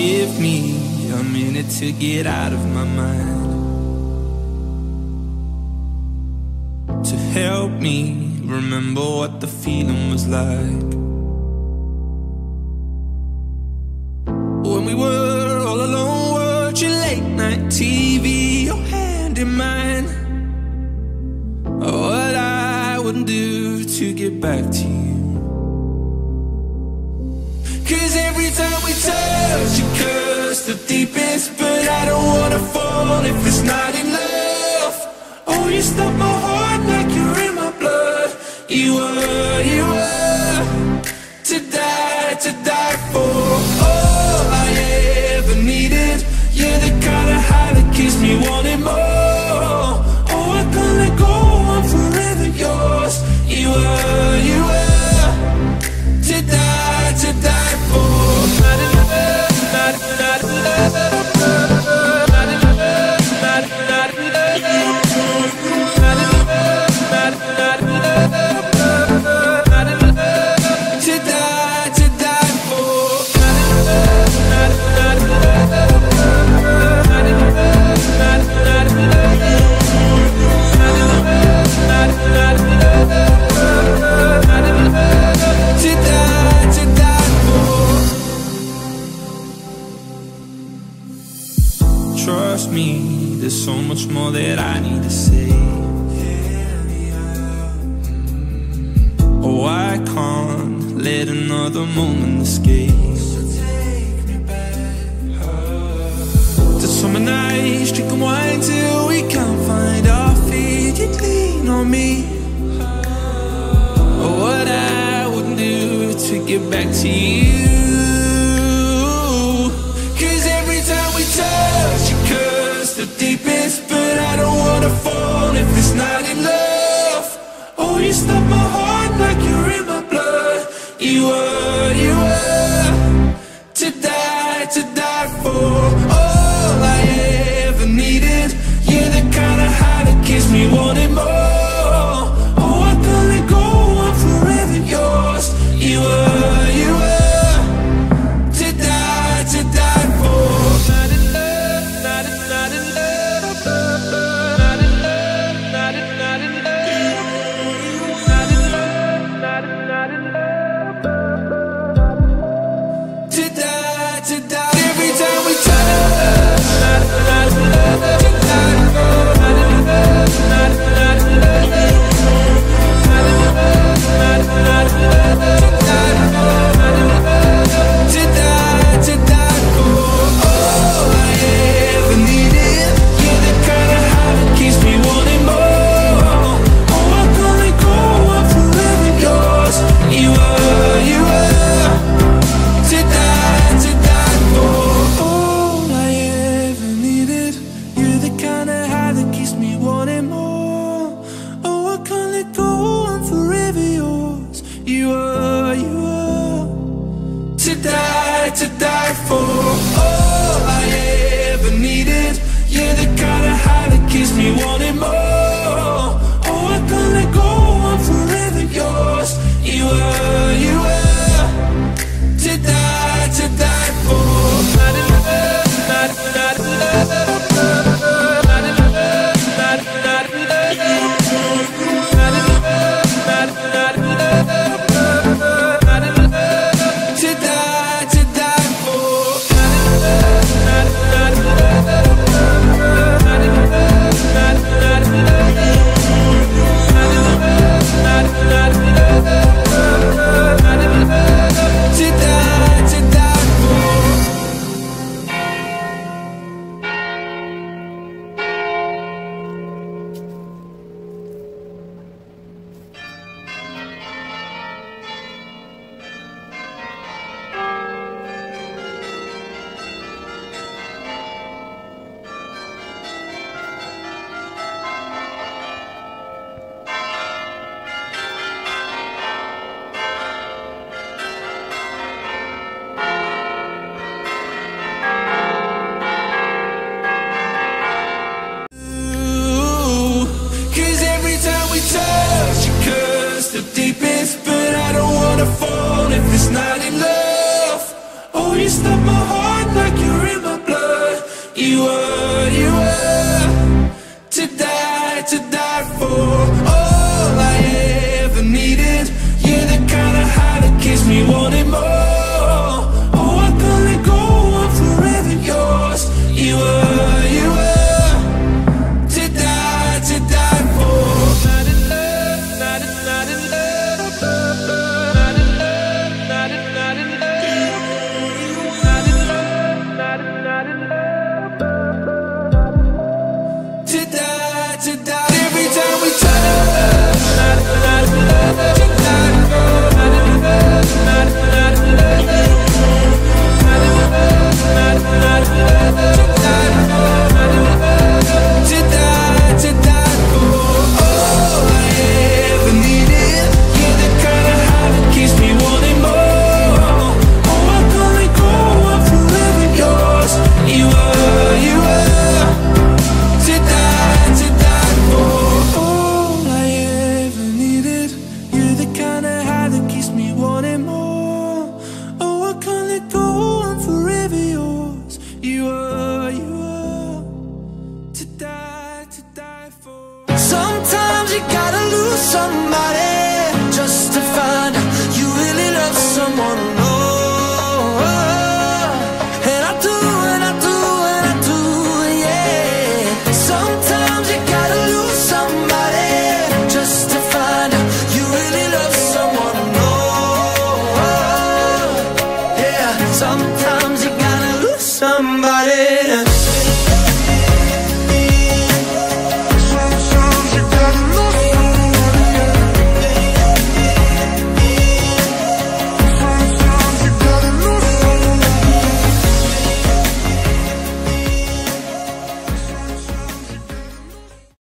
give me a minute to get out of my mind. To help me remember what the feeling was like. When we were all alone, watching late night TV, your hand in mine. Oh, what I wouldn't do to get back to you. Cause every time we touch, the deepest. But I don't wanna fall if it's not enough. Oh, you stop my heart like you're in my blood. You were, you were to die, to die for. All I ever needed. You're the kind of high that keeps me wanting that I need to say. Oh, I can't let another moment escape. So take me back to summer nights, drinking wine till we can't find our feet. You lean on me. Oh, what I wouldn't do to get back to you. Cause stop my heart like you're in my blood. You were, You are, you were to die, to die for all I ever needed. You're the kind of high that keeps me wanting more. Wanna fall if it's not enough. Oh, you stop my heart like you're in my blood. You are.